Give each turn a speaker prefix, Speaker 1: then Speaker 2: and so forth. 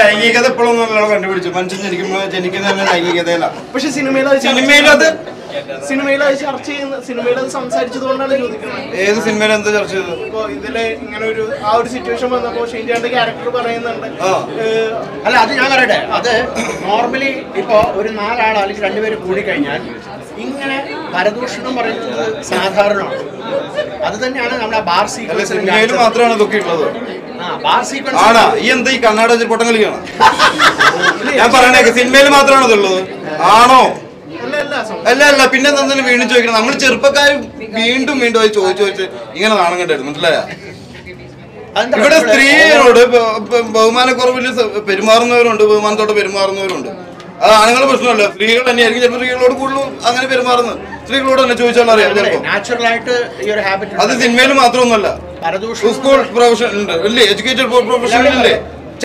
Speaker 1: ലൈംഗികത ഇപ്പോഴൊന്നും അല്ലല്ലോ കണ്ടുപിടിച്ചു. മനുഷ്യൻ ജനിക്കുമ്പോൾ ജനിക്കുന്ന തന്നെ ലൈംഗികതയില
Speaker 2: പക്ഷെ സിനിമയിൽ അത്
Speaker 1: സിനിമയിൽ അത്
Speaker 2: സിനിമയിൽ അത് ചർച്ച ചെയ്യുന്ന സിനിമയിൽ അത് സംസാരിച്ചത് കൊണ്ടാണ് ചോദിക്കുന്നത്.
Speaker 1: ഏത് സിനിമയിൽ എന്താ ചർച്ച ചെയ്തത്?
Speaker 2: ഇപ്പൊ ഇതിൽ ഇങ്ങനെ ഒരു ആ ഒരു സിറ്റുവേഷൻ വന്നപ്പോ ഷീൻചാന്റെ ക്യാരക്ടർ പറയുന്നുണ്ട്.
Speaker 3: അല്ല അത് ഞാൻ പറയട്ടെ. അത് നോർമലി ഇപ്പോ ഒരു നാലാൾ അല്ലെങ്കിൽ രണ്ടുപേര് കൂടി കഴിഞ്ഞാൽ ഇങ്ങനെ പരദൂഷണം പറയുന്നത് സാധാരണമാണ്. അത് തന്നെയാണ് നമ്മുടെ ബാർ
Speaker 1: അല്ല
Speaker 3: സീക്വൻസ്
Speaker 1: സിനിമയിൽ മാത്രമാണ് ഇതൊക്കെ ഉള്ളത്
Speaker 3: ആ ബാർ സീക്വൻസ്
Speaker 1: ആണാ ഈ എന്താ ഈ കണ്ണാട വെച്ചൊരു പൊട്ടം കളിക്കണം? ഞാൻ പറയണേ സിനിമയിൽ മാത്രമാണ് ഇതുള്ളത് ആണോ?
Speaker 2: അല്ല അല്ല
Speaker 1: പിന്നെ എന്തെങ്കിലും വീണ്ടും ചോദിക്കണം? നമ്മൾ ചെറുപ്പക്കാർ വീണ്ടും വീണ്ടും അത് ചോദിച്ചു ചോദിച്ച് ഇങ്ങനെ നാണം കണ്ടായിരുന്നു മനസ്സിലായ? ഇവിടെ ബ- ബഹുമാനക്കുറവിൽ പെരുമാറുന്നവരുണ്ട് ബഹുമാനത്തോടെ പെരുമാറുന്നവരുണ്ട്. അത് ആണുങ്ങളെ പ്രശ്നമല്ല. സ്ത്രീകൾ തന്നെയായിരിക്കും ചിലപ്പോൾ സ്ത്രീകളോട് കൂടുതലും അങ്ങനെ പെരുമാറുന്നത്. സ്ത്രീകളോട് തന്നെ ചോദിച്ചാൽ അറിയാം ചിലപ്പോൾ അത് സിനിമയിൽ മാത്രമൊന്നുമല്ല. സ്കൂൾ പ്രൊഫഷൻ ഉണ്ട്. ഇല്ലേ എഡ്യൂക്കേറ്റഡ് പ്രൊഫഷൻ ഇല്ലേ.